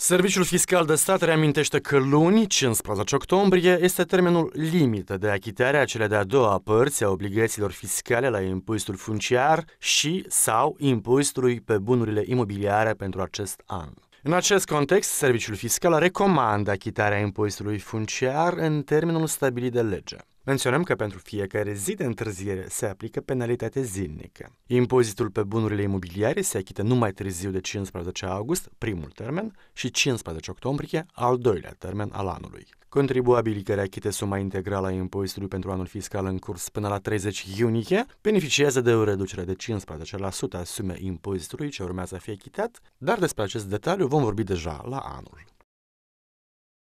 Serviciul Fiscal de Stat reamintește că luni, 15 octombrie, este termenul limită de achitare a cele de-a doua părți a obligațiilor fiscale la impozitul funciar și sau impozitului pe bunurile imobiliare pentru acest an. În acest context, Serviciul Fiscal recomandă achitarea impozitului funciar în termenul stabilit de lege. Menționăm că pentru fiecare zi de întârziere se aplică penalitate zilnică. Impozitul pe bunurile imobiliare se achită numai târziu de 15 august, primul termen, și 15 octombrie, al doilea termen al anului. Contribuabilii care achită suma integrală a impozitului pentru anul fiscal în curs până la 30 iunie beneficiază de o reducere de 15% a sumei impozitului ce urmează a fi achitat, dar despre acest detaliu vom vorbi deja la anul.